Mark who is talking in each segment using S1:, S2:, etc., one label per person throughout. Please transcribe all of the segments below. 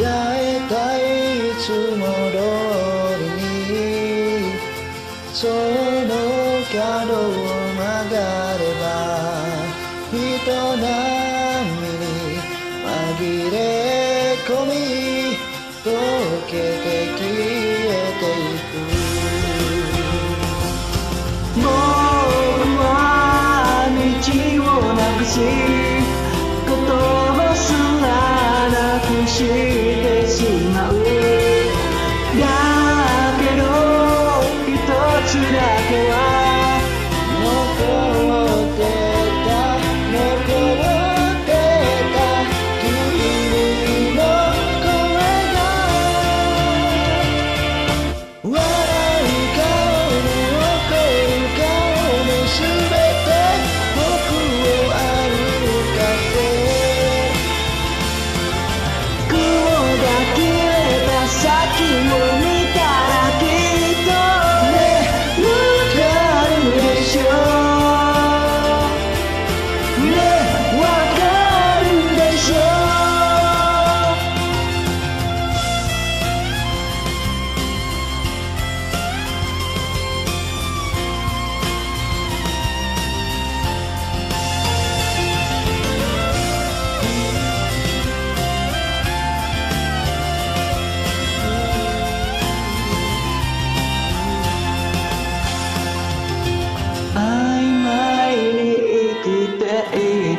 S1: やえたいつも通りにその角を曲がれば人並みに紛れ込み溶けて消えていく。
S2: 道をなくし言葉すらなくし。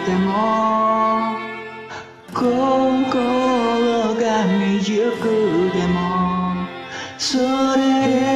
S2: ても心が未熟でもそれで